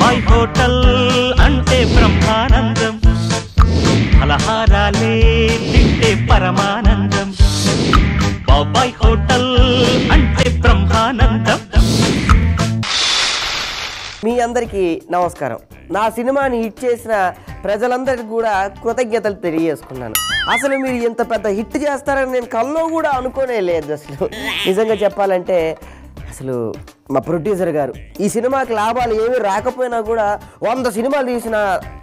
బాబాయ్ హోటల్ అంటే బ్రహ్మానందం. ఫలహారాలే తింటే పరమానందం. బాబాయ్ హోటల్ అంటే బ్రహ్మానందం. మీ అందరికీ నమస్కారం. నా సినిమాని హిట్ చేసిన ప్రజలందరికీ కూడా కృతజ్ఞతలు తెలియజేసుకున్నాను. అసలు మీరు ఇంత పెద్ద హిట్ చేస్తారని నేను కల్లో కూడా అనుకోనే లేదు అసలు. నిజంగా చెప్పాలంటే అసలు మా ప్రొడ్యూసర్ గారు ఈ సినిమాకి లాభాలు ఏమీ రాకపోయినా కూడా వంద సినిమాలు తీసిన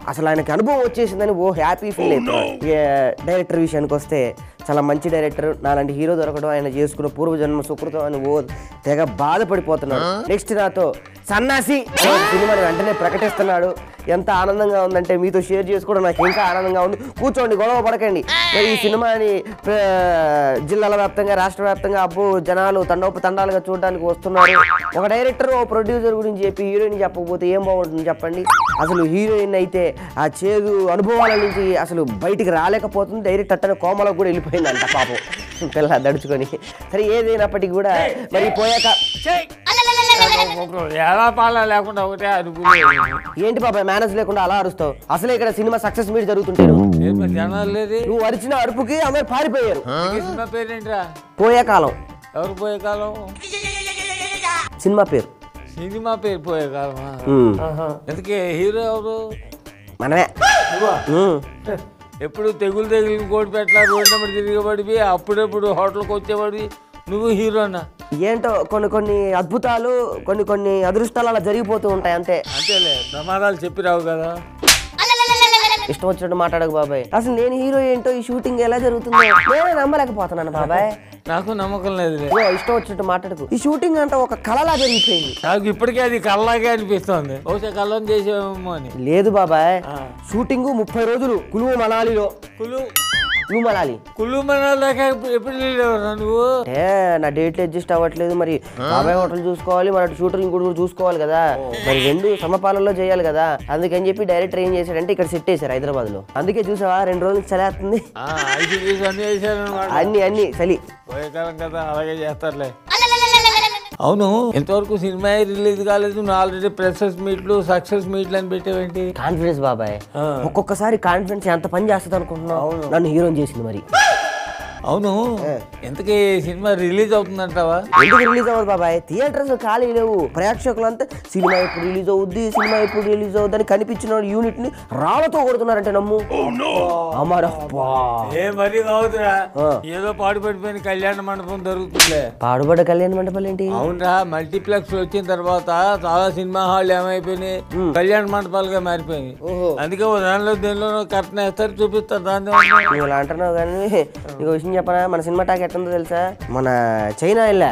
అసలు ఆయనకి అనుభవం వచ్చేసిందని ఓ హ్యాపీ ఫీల్ అవుతుంది డైరెక్టర్ విషయానికి వస్తే చాలా మంచి డైరెక్టర్ నాలాంటి హీరో దొరకడం ఆయన చేసుకున్న పూర్వజన్మ సుకృతం అని ఓ తెగ బాధపడిపోతున్నాడు. నెక్స్ట్ నాతో సన్నాసి. సినిమాని వెంటనే ప్రకటిస్తున్నాడు. ఎంత ఆనందంగా ఉందంటే మీతో షేర్ చేసుకోవడం నాకు ఇంకా ఆనందంగా ఉంది. కూర్చోండి గొడవ పడకండి. ఈ సినిమాని జిల్లాల వ్యాప్తంగా రాష్ట్ర వ్యాప్తంగా అబ్బో జనాలు తండోప తండాలుగా చూడడానికి వస్తున్నారు. ఒక డైరెక్టర్ ఓ ప్రొడ్యూసర్ గురించి చెప్పి హీరోయిన్ చెప్పకపోతే ఏం బాగుంటుంది చెప్పండి? అసలు హీరోయిన్ అయితే ఆ చేదు అనుభవాల నుంచి అసలు బయటికి రాలేకపోతుంది. డైరెక్ట్ అట్టనే కోమలకు కూడా వెళ్ళిపోయిందంట పాపం. పిల్ల దడుచుకొని. సరే ఏదైనప్పటికీ కూడా మరి పోయాక ఎలా పాలా లేకుండా ఒకటే అరుపులు ఏంటి పాప మేనేజ్ లేకుండా అలా అరుస్తావు? అసలే ఇక్కడ సినిమా సక్సెస్ మీట్ జరుగుతుంటారు జనాలు లేదు? నువ్వు అరిచిన అరుపుకి అందరు పారిపోయారు. సినిమా పేరేంట్రా? పోయే కాలం. ఎవరు పోయే కాలం? సినిమా పేరు. సినిమా పేరు పోయే కాలమా? ఉమ్. ఎందుకే? హీరో ఎవరు? మనమే. ఎప్పుడు తెగులు తెగులు కోడి పెట్టలా రోడ్డు నెంబర్ తిరిగబడివి అప్పుడప్పుడు హోటల్కి వచ్చేవాడివి? నువ్వు హీరోనా? ఏంటో కొన్ని కొన్ని అద్భుతాలు కొన్ని కొన్ని అదృష్టాలు అలా జరిగిపోతూ ఉంటాయి అంతే. అంతేలే ప్రమాదాలు చెప్పిరావు కదా. ఇష్టం వచ్చినట్టు మాట్లాడకు బాబాయ్. అసలు నేను హీరో ఏంటో ఈ షూటింగ్ ఎలా జరుగుతుందో నేనే నమ్మలేకపోతున్నాను బాబాయ్. నాకు నమ్మకం ఇదిగో ఇష్టం వచ్చినట్టు మాట్లాడకు. ఈ షూటింగ్ అంటే ఒక కళలా జరిగిపోయింది. నాకు ఇప్పటికే అది కళ్ళలాగే అనిపిస్తోంది. బహుశా కళ్ళని చేసేమో అని. లేదు బాబాయ్. షూటింగ్ ముప్పై రోజులు కులువు మనాలిలో. కులు కులు మనాలి కుళ్ళు మనాలేక ఎప్పుడు వెళ్ళేవారా నువ్వు? అంటే నా డేట్లు అడ్జస్ట్ అవ్వట్లేదు మరి. బాబాయ్ హోటల్ చూసుకోవాలి మన షూటర్ ఇంకోటి కూడా చూసుకోవాలి కదా. మరి రెండు సమపాలనలో చేయాలి కదా. అందుకని చెప్పి డైరెక్టర్ ఏం చేశాడంటే ఇక్కడ సెట్ చేశారు హైదరాబాద్లో అందుకే చూసావా రెండు రోజులు చలేస్తుంది అన్నీ అన్ని అన్ని చలి. కదా అలాగే చేస్తారులే. అవును. ఇంతవరకు సినిమా రిలీజ్ కాలేదు. నువ్వు ఆల్రెడీ ప్రెసెస్ మీట్లు సక్సెస్ మీట్లు అని పెట్టేవేంటి? కాన్ఫిడెన్స్ బాబాయ్. ఒక్కొక్కసారి కాన్ఫిడెన్స్ ఎంత పని చేస్తుంది అనుకుంటున్నావు నన్ను హీరోని చేసింది మరి. అవును. ఇంతకీ సినిమా రిలీజ్ అవుతుందంటావా? ఎందుకు రిలీజ్ అవ్వదు బాబాయ్? థియేటర్స్ ఖాళీ లేవు. ప్రేక్షకులంతా సినిమా ఎప్పుడు రిలీజ్ అవుద్ది సినిమా ఎప్పుడు రిలీజ్ అవుద్ది అని కనిపించిన యూనిట్ని రాళ్ళతో కొడుతున్నారంటే నమ్ము. అమరప్పా ఏ మరీ కావద్దురా ఆ. ఏదో పాడు పడిపోయిన కళ్యాణ మండపం దొరుకుతుందిలే. పాడుబడ్డ కళ్యాణ మండపాలు ఏంటి? అవునరా మల్టీప్లెక్స్ వచ్చిన తర్వాత చాలా సినిమా హాల్ ఏమైపోయినాయి. కళ్యాణ మండపాలుగా మారిపోయినాయి. అందుకే దానిలో కట్న వేస్తారు చూపిస్తారు దాని ఇలా అంటున్నావు కానీ విషయం చెప్పనా మన సినిమా టాక్ ఎట్లుందో తెలుసా? మన చైనా వెళ్ళా.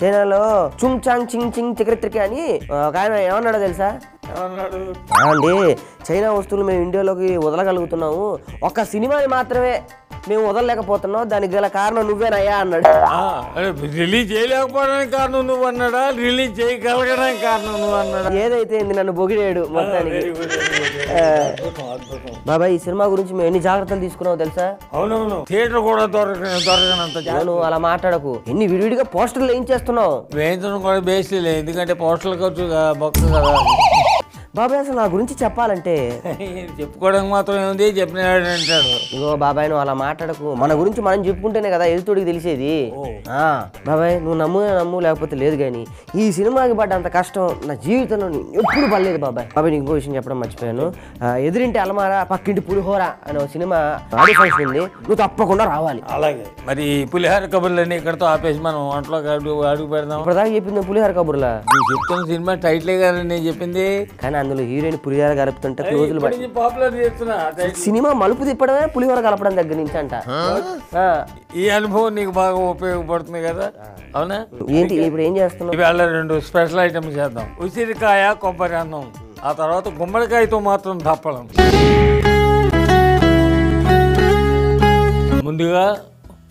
చైనాలో చుంగ్ చాంగ్ చింగ్ చింగ్ చికరిత్రికి అని ఒక ఆయన ఏమన్నాడో తెలుసా? అండి చైనా వస్తువులు మేము ఇండియాలోకి వదలగలుగుతున్నాము. ఒక్క సినిమాని మాత్రమే మేము వదలలేకపోతున్నాం. దానికి గల కారణం నువ్వేనయ్యా అన్నాడు. రిలీజ్ చేయలేకపోవడానికి కారణం నువ్వు అన్నాడా? రిలీజ్ చేయగలగడానికి కారణం నువ్వు అన్నాడా? ఏదైతే ఏంది నన్ను బొగిడాడు మొత్తానికి. బాబాయ్ ఈ సినిమా గురించి మేము ఎన్ని జాగ్రత్తలు తీసుకున్నావు తెలుసా? అవునవును. థియేటర్ కూడా దొరక దొరకనంత. నువ్వు అలా మాట్లాడకు. ఎన్ని విడివిడిగా పోస్టర్లు ఏం చేస్తున్నావు వేయించడం కూడా బేస్లే ఎందుకంటే పోస్టల్ ఖర్చు బొక్క కదా. బాబాయ్ అసలు నా గురించి చెప్పాలంటే చెప్పుకోవడానికి మాత్రం ఏముంది? చెప్పినాడు అంటాడు. ఇగో బాబాయ్ నువ్వు అలా మాట్లాడకు. మన గురించి మనం చెప్పుకుంటేనే కదా ఎదుతుడికి తెలిసేది. ఆ, బాబాయ్ నువ్వు నమ్ము నమ్ము లేకపోతే లేదు కానీ ఈ సినిమాకి పడ్డ అంత కష్టం నా జీవితంలో ఎప్పుడు పడలేదు బాబాయ్. బాబాయ్ ఇంకో విషయం చెప్పడం మర్చిపోయాను. ఎదురింటి అలమార పక్కింటి పులిహోర అనే సినిమా ఫంక్షన్ ఉంది. నువ్వు తప్పకుండా రావాలి. అలాగే. మరి పులిహార కబుర్లన్నీ ఇక్కడతో ఆపేసి మనం అడుగు అడుగు పెడదాం ఇప్పటిదాకా చెప్పింది పులిహోర కబుర్లా? నువ్వు చెప్తున్న సినిమా టైటిలే కదా నేను చెప్పింది. కానీ అందులో హీరోయిన్ పులిహోర కలుపుతుంటే క్లోజులు. సినిమా మలుపు తిప్పడమే పులిహోర కలపడం దగ్గర నుంచి అంట ఈ అనుభవం నీకు బాగా ఉపయోగపడుతుంది కదా? అవునా? ఏంటి ఇప్పుడు ఏం చేస్తున్నావు? ఇవాళ రెండు స్పెషల్ ఐటమ్స్ చేద్దాం. ఉసిరికాయ కొబ్బరి అన్నం. ఆ తర్వాత గుమ్మడికాయతో మాత్రం తప్పడం ముందుగా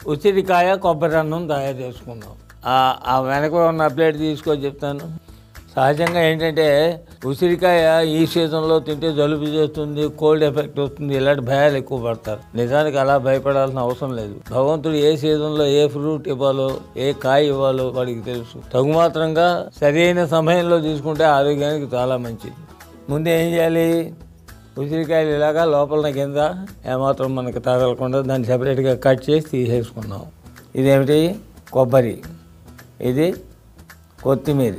ఉసిరికాయ కొబ్బరి అన్నం తయారు చేసుకుందాం. ఆ- ఆ వెనక ఉన్న ప్లేట్ తీసుకొని చెప్తాను. సహజంగా ఏంటంటే ఉసిరికాయ ఈ సీజన్లో తింటే జలుబు చేస్తుంది కోల్డ్ ఎఫెక్ట్ వస్తుంది ఇలాంటి భయాలు ఎక్కువ పడతారు. నిజానికి అలా భయపడాల్సిన అవసరం లేదు. భగవంతుడు ఏ సీజన్లో ఏ ఫ్రూట్ ఇవ్వాలో ఏ కాయ ఇవ్వాలో వాడికి తెలుసు. తగు మాత్రంగా సరైన సమయంలో తీసుకుంటే ఆరోగ్యానికి చాలా మంచిది. ముందు ఏం చేయాలి? ఉసిరికాయలు ఇలాగా లోపల కింద ఏమాత్రం మనకు తగలకుండా దాన్ని సపరేట్గా కట్ చేసి తీసేసుకున్నాం ఇదేమిటి? కొబ్బరి. ఇది కొత్తిమీర.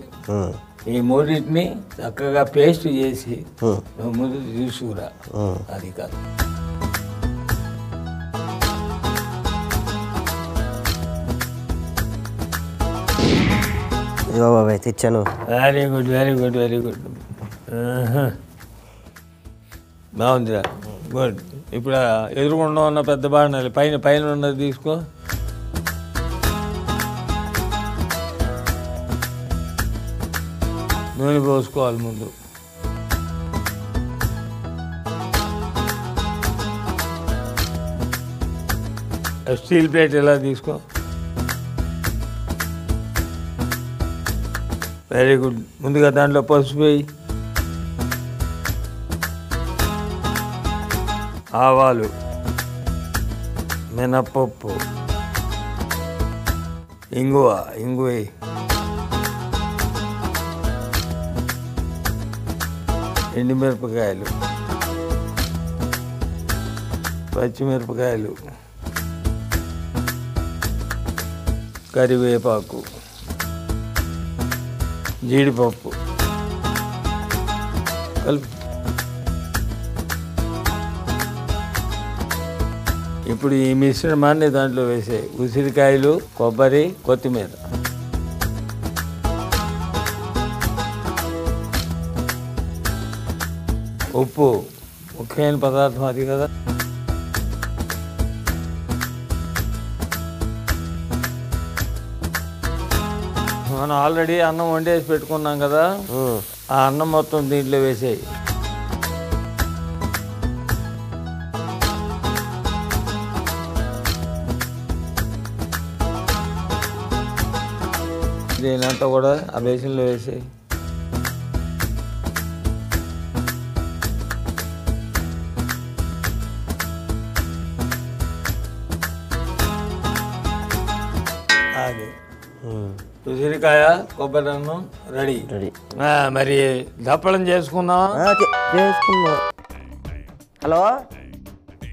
ఈ మూడింటిని చక్కగా పేస్ట్ చేసి ముందు తీసుకురా. అది కాదు. ఇదిగో బాబాయ్ తెచ్చాను. Very good very good very good బాగుందిరా. గుడ్ ఇప్పుడు ఎదురుకుండా ఉన్న పెద్ద బాణాలి పైన పైన ఉన్నది తీసుకో. నూనె పోసుకోవాలి ముందు. స్టీల్ ప్లేట్ ఎలా తీసుకో? వెరీ గుడ్ ముందుగా దాంట్లో పసుపు వేయి. ఆవాలు మినపప్పు ఇంగువ ఇంగువ ఎండుమిరపకాయలు పచ్చిమిరపకాయలు కరివేపాకు జీడిపప్పు కలుపు. ఇప్పుడు ఈ మిశ్రమాన్ని దాంట్లో వేసే ఉసిరికాయలు కొబ్బరి కొత్తిమీర. ఉప్పు. ముఖ్యమైన పదార్థం అది కదా. మనం ఆల్రెడీ అన్నం వండేసి పెట్టుకున్నాం కదా. ఆ. అన్నం మొత్తం దీంట్లో వేసేయి. దీనంతా కూడా ఆ బేసిన్లో వేసేయి. ఉసిరికాయ కొబ్బరి అన్నం రెడీ. రెడీ. మరి దప్పడం చేసుకుందాం చేసుకుందాం. హలో?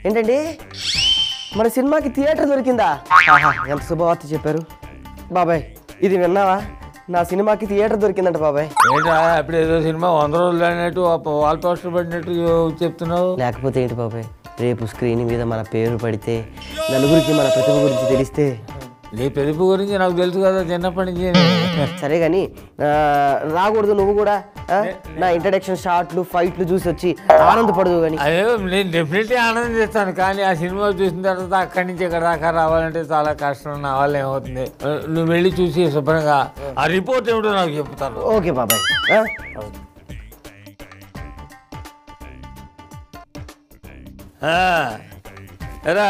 ఏంటండి? మన సినిమాకి థియేటర్ దొరికిందా? ఎంత శుభవార్త చెప్పారు. బాబాయ్ ఇది విన్నావా? నా సినిమాకి థియేటర్ దొరికిందంట బాబాయ్. ఏంటా అప్పుడు ఏదో సినిమా వంద రోజులు అన్నట్టు వాల్ పోస్టర్ పడినట్టు చెప్తున్నావు? లేకపోతే ఏంటి బాబాయ్ రేపు స్క్రీన్ మీద మన పేరు పడితే నలుగురికి మన ప్రతిభ గురించి తెలిస్తే నీ పెరుపు గురించి నాకు తెలుసు కదా చిన్నప్పటి నుంచి. సరే కానీ రాకూడదు నువ్వు కూడా? నా ఇంట్రడక్షన్ షార్ట్లు ఫైట్లు చూసి వచ్చి ఆనందపడదు కానీ అదే నేను డెఫినెట్లీ ఆనందిస్తాను కానీ ఆ సినిమా చూసిన తర్వాత అక్కడి నుంచి ఇక్కడ దాకా రావాలంటే చాలా కష్టం నా వల్ల ఏమవుతుంది? నువ్వు వెళ్ళి చూసి శుభ్రంగా ఆ రిపోర్ట్ ఏమిటో నాకు చెప్తాను. ఓకే బాబాయ్. ఎరా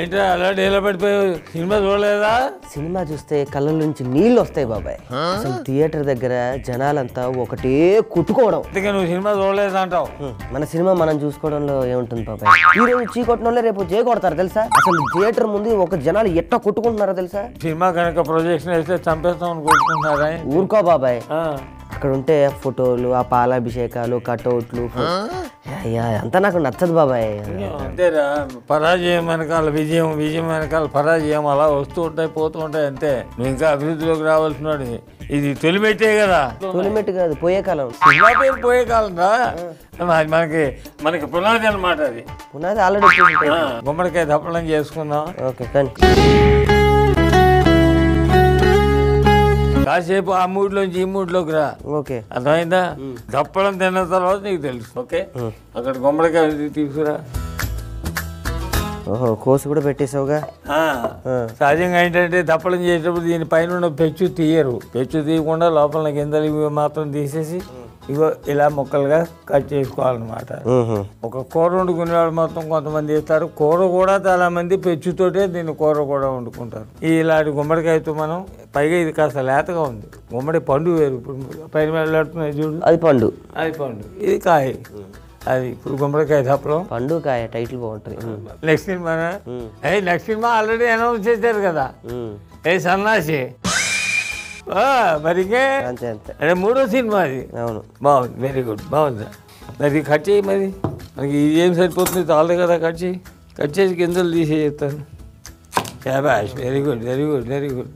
ఏంట్రా అలా డేలా పడిపోయావు సినిమా చూడలేదా? సినిమా చూస్తే కళ్ళ నుంచి నీళ్ళు వస్తాయి బాబాయ్. అసలు థియేటర్ దగ్గర జనాలంతా ఒకటే కుట్టుకోవడం. అందుకే నువ్వు సినిమా చూడలేదు అంటావు? మన సినిమా మనం చూసుకోవడంలో ఏముంటుంది బాబాయ్? ఈ రోజు చీ వాళ్ళే రేపు జే కొడతారు తెలుసా? అసలు థియేటర్ ముందు ఒక జనాలు ఎట్లా కొట్టుకుంటున్నారో తెలుసా? సినిమా కనుక ప్రొజెక్షన్ వేస్తే చంపేస్తాం అనుకుంటున్నారా? ఊరుకో బాబాయ్. అక్కడ ఉంటే ఫోటోలు ఆ పాలాభిషేకాలు కటౌట్లు అయ్యా అంతా నాకు నచ్చదు బాబాయ్. అంతేరా. పరాజయం వెనకాల విజయం విజయం వెనకాల పరాజయం అలా వస్తూ ఉంటాయి పోతూ ఉంటాయి అంతే. నువ్వు ఇంకా అభివృద్ధిలోకి రావాల్సినాడు ఇది తొలిమెట్టే కదా. తొలిమెట్టు కాదు పోయే కాలం. సినిమా పేరు పోయే కాలం రా. మనకి మనకి పునాది అనమాట అది. పునాది ఆల్రెడీ గుమ్మడికాయ దప్పడం చేసుకుందాం. ఓకే కానీ కాసేపు ఆ మూడ్లోంచి ఈ మూడ్లోకి రా. ఓకే. అర్థమైందా? దప్పడం తిన్న తర్వాత నీకు తెలుసు ఓకే? అక్కడ గుమ్మడికాయ తీసుకురా. ఓహో కోసి కూడా పెట్టేసావుగా? సహజంగా ఏంటంటే దప్పడం చేసేటప్పుడు దీని పైన ఉన్న పెచ్చు తీయరు. పెచ్చు తీయకుండా లోపల గింజలు మాత్రం తీసేసి ఇగో ఇలా ముక్కలుగా కట్ చేసుకోవాలన్నమాట. ఒక కూర వండుకునేవాడు మొత్తం కొంతమంది వేస్తారు కూర కూడా చాలా మంది పెచ్చుతోటే దీన్ని కూర కూడా వండుకుంటారు. ఇలాంటి గుమ్మడికాయతో మనం పైగా ఇది కాస్త లేతగా ఉంది. గుమ్మడి పండు వేరు. ఇప్పుడు పైన వెళ్ళాడుతున్నాయి చూడు. అది పండు. అది పండు. ఇది కాయ. అది ఇప్పుడు గుమ్మడికాయ దప్పడం పండు కాయ టైటిల్ బాగుంటుంది. Next cinema. Next cinema already announce చేశారు కదా. ఏ సన్నాసి. ఆ, మరి ఇంకే? అంతే అంతే. అదే మూడో సినిమా అది. అవును. బాగుంది వెరీ గుడ్ బాగుంది. మరి కట్ చేయి మరి. మనకి ఇది ఏం సరిపోతుంది? చాలదు కదా కట్ చేయి. కట్ చేసి గింజలు తీసే చెప్తాను. శాబాష్ very good very good very good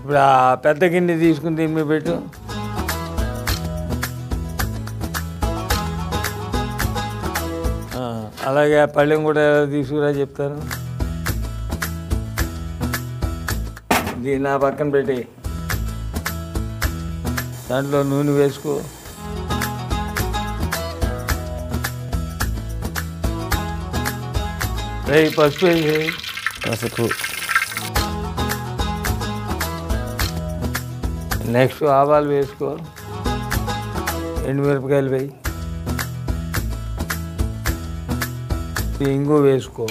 ఇప్పుడు ఆ పెద్ద గిన్నె తీసుకుని దీని మీద పెట్టు. అలాగే ఆ పళ్ళెం కూడా ఎలా తీసుకురా చెప్తాను దీన్ని నా పక్కన పెట్టి. దాంట్లో నూనె వేసుకో. రేయ్ పసుపు వేసి పసుపు. నెక్స్ట్ ఆవాలు వేసుకో. ఎండుమిరపకాయలు వేయి. ఇంగు వేసుకో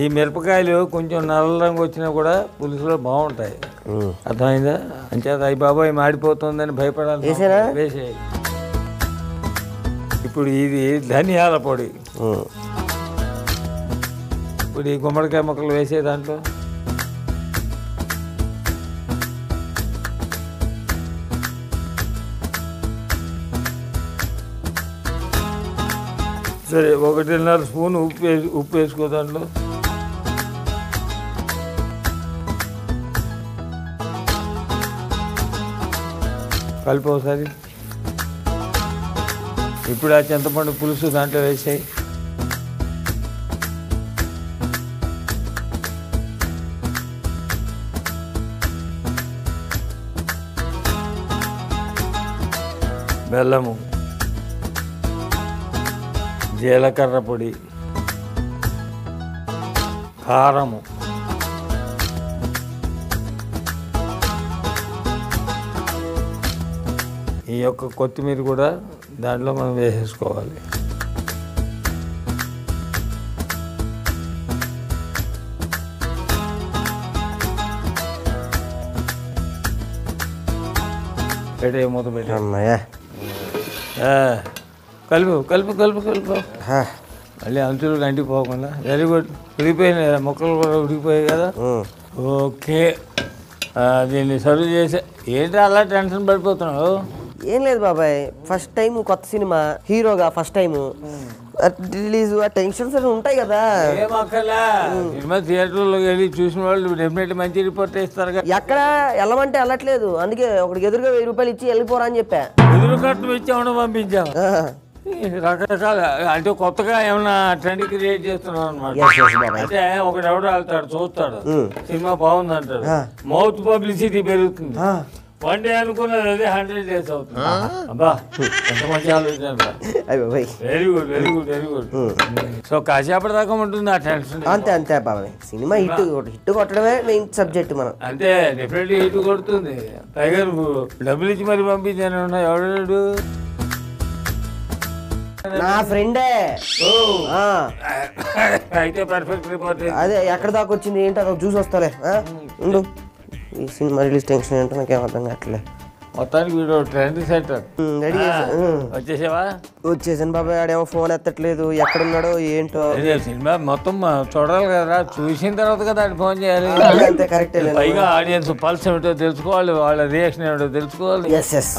ఈ మిరపకాయలు కొంచెం నల్ల రంగు వచ్చినా కూడా పులుసులో బాగుంటాయి. అర్థమైందా అంచేత అయ్యి బాబాయ్ మాడిపోతుందని భయపడాలి వేసేనా? వేసే ఇప్పుడు ఇది ధనియాల పొడి. ఇప్పుడు ఈ గుమ్మడికాయ ముక్కలు వేసే దాంట్లో సరే ఒకటిన్నర స్పూన్ ఉప్పు వేసి ఉప్పు వేసుకో దాంట్లో. కలిపి ఒకసారి. ఇప్పుడు ఆ చింతపండు పులుసు దాంట్లో వేసాయి. బెల్లము. జీలకర్ర పొడి కారము ఈ యొక్క కొత్తిమీర కూడా దాంట్లో మనం వేసేసుకోవాలి. పెట్టే మూత పెట్టే అమ్మయ్యా. కలుపు కలుపు కలుపు కలుపు. మళ్ళీ అంచులు అంటిపోకుండా వెరీ గుడ్ ఉడికిపోయినాయి. కదా, ముక్కలు కూడా ఉడికిపోయాయి కదా. ఓకే. దీన్ని సర్వ్ చేసే ఏంటి అలా టెన్షన్ పడిపోతున్నావు? ఏం లేదు బాబాయ్. ఫస్ట్ టైం కొత్త సినిమా. హీరోగా ఫస్ట్ టైం రిలీజ్ ఆ టెన్షన్స్ ఉంటాయి కదా. అక్కర్లే? సినిమా థియేటర్లో వెళ్ళి చూసిన వాళ్ళు డెఫినెట్ మంచి రిపోర్ట్ ఇస్తారు ఎక్కడ వెళ్ళమంటే వెళ్ళట్లేదు. అందుకే ఒకడికి ఎదురుగా వెయ్యి రూపాయలు ఇచ్చి వెళ్ళిపోరా అని చెప్పా. ఎదురు కట్టు ఇచ్చామని పంపించాం. రకరకాల అంటే కొత్తగా ఏమన్నా ట్రెండ్ క్రియేట్ చేస్తున్నాం అనమాట. అంటే ఒకడు ఎవడో వెళ్తాడు చూస్తాడు. సినిమా బాగుంది అంటాడు. మౌత్ పబ్లిసిటీ పెరుగుతుంది. వన్ డే అనుకున్నది అదే హండ్రెడ్ డేస్ అవుతుంది. అబ్బా ఎంత మంచి ఆలోచన very good very good very good so కాసేపటి దాకా ఉంటుంది ఆ టెన్షన్ అంతే అంతే బాబాయ్. సినిమా హిట్ హిట్ కొట్టడమే మెయిన్ సబ్జెక్ట్ మనం. అంటే డెఫినెట్లీ హిట్ కొడుతుంది. పైగా నువ్వు డబ్బులు ఇచ్చి మరి పంపించాను ఎవడాడు? నా ఫ్రెండే. ఆ, అయితే పర్ఫెక్ట్ రిపోర్ట్ అదే ఎక్కడ దాకా వచ్చింది ఏంటో చూసి వస్తాలే ఆ? ఉండు. ఈ సినిమా రిలీజ్ టెన్షన్ ఏంటో నాకేం అర్థం కావట్లే మొత్తానికి వీడు ట్రెండ్ సెంటర్ రెడీ. వచ్చేసావా? వచ్చేసాను బాబాయ్ ఆడేమో ఫోన్ ఎత్తట్లేదు ఎక్కడున్నాడో ఏంటో. సినిమా మొత్తం చూడాలి కదా చూసిన తర్వాత కదా ఆడు ఫోన్ చేయాలి. అంతే కరెక్టే పైగా ఆడియన్స్ పల్స్ ఏమిటో తెలుసుకోవాలి వాళ్ళ రియాక్షన్ ఏమిటో తెలుసుకోవాలి.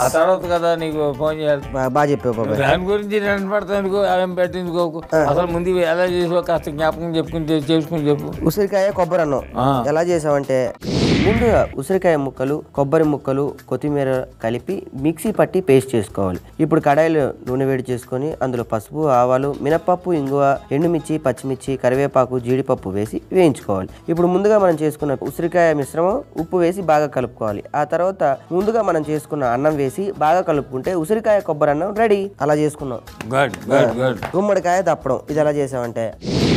ఆ తర్వాత కదా నీకు ఫోన్ చేయాలి. బాగా చెప్పావు బాబాయ్ దాని గురించి రెండు పడతానుకో ఏం పెట్టించుకోకు అసలు ముందు ఎలా చేసావు కాస్త జ్ఞాపకం చెప్పుకుని చేసుకుని చెప్పు. ఉసిరికాయ కొబ్బరి అన్నం. ఎలా చేసామంటే ముందుగా ఉసిరికాయ ముక్కలు కొబ్బరి ముక్కలు కొత్తిమీర కలిపి మిక్సీ పట్టి పేస్ట్ చేసుకోవాలి. ఇప్పుడు కడాయిలో నూనె వేడి చేసుకొని అందులో పసుపు ఆవాలు మినపప్పు ఇంగువ ఎండుమిర్చి పచ్చిమిర్చి కరివేపాకు జీడిపప్పు వేసి వేయించుకోవాలి. ఇప్పుడు ముందుగా మనం చేసుకున్న ఉసిరికాయ మిశ్రమం ఉప్పు వేసి బాగా కలుపుకోవాలి. ఆ తర్వాత ముందుగా మనం చేసుకున్న అన్నం వేసి బాగా కలుపుకుంటే ఉసిరికాయ కొబ్బరి అన్నం రెడీ. అలా చేసుకున్నాం. గుమ్మడికాయ దప్పడం. ఇది ఎలా చేసామంటే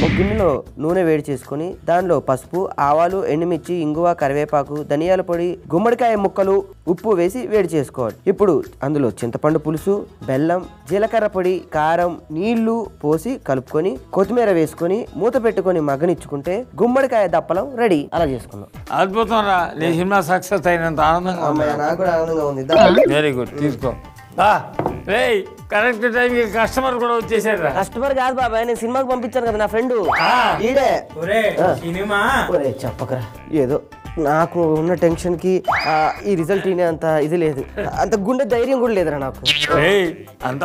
ఒక గిన్నెలో నూనె వేడి చేసుకొని దానిలో పసుపు ఆవాలు ఎండుమిర్చి ఇంగువ కరివేపాకు ధనియాల పొడి గుమ్మడికాయ ముక్కలు ఉప్పు వేసి వేడి చేసుకోవాలి. ఇప్పుడు అందులో చింతపండు పులుసు బెల్లం జీలకర్ర పొడి కారం నీళ్ళు పోసి కలుపుకొని కొత్తిమీర వేసుకొని మూత పెట్టుకొని మగ్గనిచ్చుకుంటే గుమ్మడికాయ దప్పలం రెడీ. అలా చేసుకున్నాం అద్భుతం రా. నీ సినిమా సక్సెస్ అయినంత ఆనందంగా నాకు కూడా ఆనందంగా ఉంది. Very good. తీసుకో. రేయ్ కరెక్ట్ టైంకి కస్టమర్ కూడా వచ్చేసాడు రా. కస్టమర్ కాదు బాబాయ్ నేను సినిమాకి పంపించాను కదా నా ఫ్రెండ్. ఈడే. సినిమా. చెప్పకరా. ఏదో నాకు ఉన్న టెన్షన్కి ఆ, ఈ రిజల్ట్ ఇనే అంత ఇది లేదు. అంత గుండె ధైర్యం కూడా లేదురా నాకు. అంత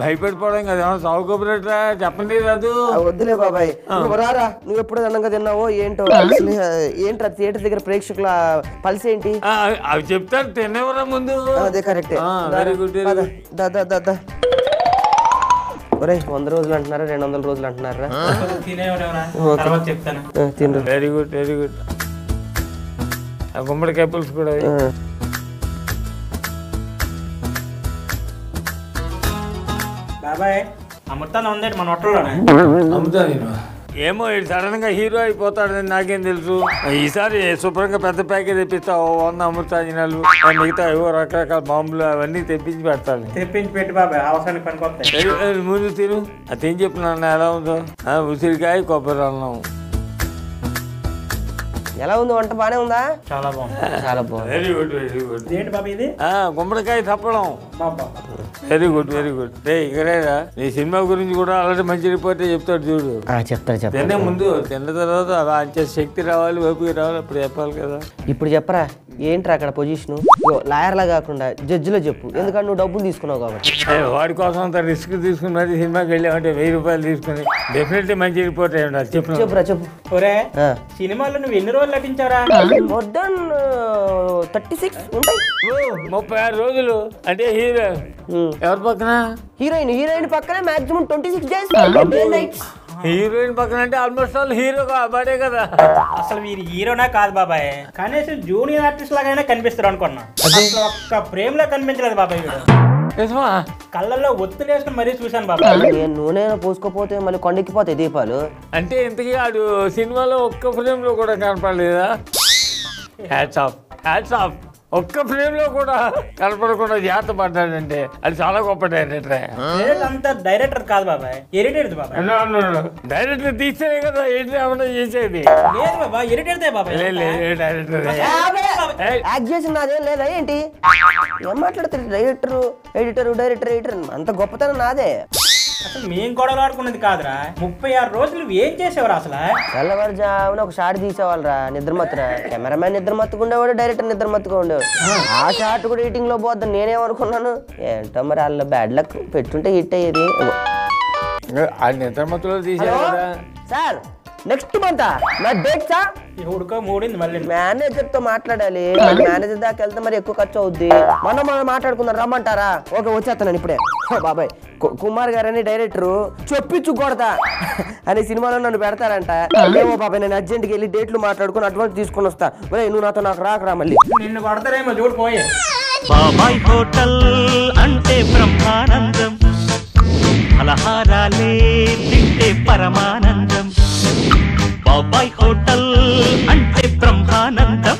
భయపడిపోవడం కదా ఏమన్నా సాగు కబురేట్రా చెప్పండి రాదు వద్దులే బాబాయ్. నువ్వు రారా? నువ్వు ఎప్పుడు అన్నంగా తిన్నావో ఏంటో? ఏంట్రా థియేటర్ దగ్గర ప్రేక్షకుల పల్స్ ఏంటి? ఆ, అవి చెప్తారు తినేవరా ముందు. అదే కరెక్టే. దా, దా, దా, దా. ఒరేయ్ వంద రోజులు అంటున్నారా రెండు వందల రోజులు అంటున్నారా? తినరు వెరీ గుడ్ వెరీ గుడ్ గుమ్మడికాయ పులుసు కూడా ఆ. బాబాయ్ అమృతాన్ని ఉందండి మన హోటల్లోనే. నేను ఏమో ఇటు సడన్గా హీరో అయిపోతాడని నాకేం తెలుసు. ఈసారి శుభ్రంగా పెద్ద ప్యాకేజ్ తెప్పిస్తా ఓ వంద అమృతాంజనాలు మిగతా ఏవో రకరకాల బాంబులు అవన్నీ తెప్పించి పెడతాను. తెప్పించి పెట్టి బాబాయ్ అవసరానికి పనికొస్తాయి. ఏయ్, ఏయ్, ముందు తిను. అదేం చెప్తున్నాను ఎలా ఉందో. ఆ, ఉసిరికాయ కొబ్బరి అన్నం. ఎలా ఉంది వంట? బానే ఉందా? చాలా బాగుంది. చాలా బాగుంది. వెరీ గుడ్ వెరీ గుడ్ ఏంటి బాబాయ్ ఇది? ఆ, గుమ్మడికాయ తప్పడం. బాబా. వెరీ గుడ్ వెరీ గుడ్ రే ఇక్కడేరా నీ సినిమా గురించి కూడా అలాంటి మంచి రిపోర్టే చెప్తాడు చూడు. ఆ, చెప్తాను తినే చెప్తాను ముందు తిన్న తర్వాత అలా అంచే శక్తి రావాలి ఓపిక రావాలి అప్పుడు చెప్పాలి కదా. ఇప్పుడు చెప్పరా? ఏంట్రా అక్కడ పొజిషన్? లాయర్లా కాకుండా జడ్జిలో చెప్పు. ఎందుకంటే నువ్వు డబ్బులు తీసుకున్నావు కాబట్టి. ఏ, వాడి కోసం అంత రిస్క్ తీసుకుని మరి సినిమాకి వెళ్ళామంటే వెయ్యి రూపాయలు తీసుకుని డెఫినెట్లీ మంచి రిపోర్ట్ అయ్యి ఉండాలి. చెప్పు. చెప్పురా చెప్పు. ఒరే. సినిమాలో నువ్వు ఎన్ని రోజులు నటించారా మోర్ దెన్ థర్టీ సిక్స్ ఉంటాయి. ఓ, ముప్పై ఆరు రోజులు. అంటే హీరో. ఎవరి పక్కన? హీరోయిన్ హీరోయిన్ పక్కనే maximum twenty six days nights heroine పక్కన అంటే ఆల్మోస్ట్ ఆల్ హీరో కాబడే కదా. అసలు వీరు హీరోనా కాదు బాబాయ్. కనీసం జూనియర్ ఆర్టిస్ట్ లాగైనా కనిపిస్తారు అనుకున్నా. అసలు ఒక్క ప్రేమ్లో కనిపించలేదు బాబాయ్ వీడు. నిజమా? కళ్ళల్లో ఒత్తులు వేసుకుని మరీ చూశాను బాబాయ్. నేను నూనె పోసుకోపోతే మళ్ళీ కొండెక్కిపోతాయి దీపాలు. అంటే ఇంతకీ ఆడు సినిమాలో ఒక్క ఫ్రేమ్లో కూడా కనపడలేదా? హ్యాట్స్ ఆఫ్ హ్యాట్స్ ఆఫ్ ఒక్క ఫ్రేమ్లో కూడా కనపడకుండా జాగ్రత్త పడ్డాడంటే అది చాలా గొప్ప డైరెక్టర్. డైరెక్టర్ అంతా డైరెక్టర్ కాదు బాబాయ్ ఎడిటెడ్ బాబాయ్. డైరెక్టర్ తీస్తేనే కదా ఏంటి చేసేది. లేదు బాబాయ్ ఎడిటెడ్ బాబాయ్. లే, లే, లే, డైరెక్టర్. యాక్ట్ లేదా ఏంటి? ఏం మాట్లాడతారు డైరెక్టర్ ఎడిటర్ డైరెక్టర్ ఎడిటర్ అంత గొప్పతనం నాదే. అసలు మేం గొడవలు ఆడుకున్నది కాదురా. ముప్పై ఆరు రోజులు నువ్వు ఏం చేసేవారు అసలు? తెల్లవారుజామున ఒక షాట్ తీసేవాళ్ళరా నిద్రమత్తురా కెమెరామ్యాన్ నిద్రమత్తుగా ఉండేవాడు డైరెక్టర్ నిద్రమత్తుగా ఉండేవాడు ఆ షాట్ కూడా ఎడిటింగ్లో పోద్దని నేనేమనుకున్నాను? ఏంటో మరి వాళ్ళ బ్యాడ్ లక్ పెట్టుంటే హిట్ అయ్యేది. ఆ నిద్ర మత్తులో కదా సార్ నెక్స్ట్ మంత్ నా డేట్ మూడింది మళ్ళీ. మేనేజర్తో మాట్లాడాలి. మేనేజర్ దాకా వెళ్తే మరి ఎక్కువ ఖర్చు అవుద్ది. మనం మనం మాట్లాడుకుందాం రమ్మంటారా? ఓకే వచ్చేస్తాను ఇప్పుడే. బాబాయ్. కుమార్ గారు అని డైరెక్టర్ చొప్పించు కొడతా. అని సినిమాలో నన్ను పెడతారంట. ఏమో బాబాయ్ నేను అర్జెంట్కి వెళ్ళి డేట్లు మాట్లాడుకుని అడ్వాన్స్ తీసుకొని వస్తా. ఒరేయ్ నువ్వు నాతో నాకు రాకరా మళ్ళీ. నిన్ను కొడతారేమో చూడు పోయే. బాబాయ్ హోటల్ అంటే బ్రహ్మానందం. ఫలహారాలే తింటే పరమానందం. బాబాయ్ హోటల్ అంటే బ్రహ్మానందం